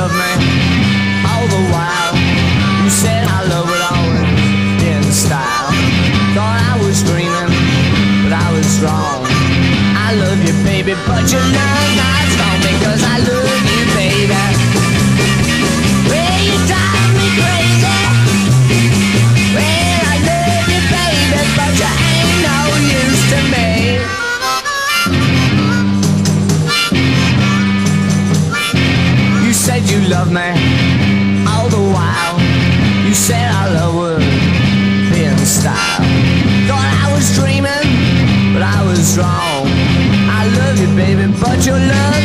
of me all the while. You said I love it always in style. Thought I was dreaming, but I was wrong. I love you, baby, but you're not. You love me all the while. You said our love would be in style. Thought I was dreaming, but I was wrong. I love you, baby, but your love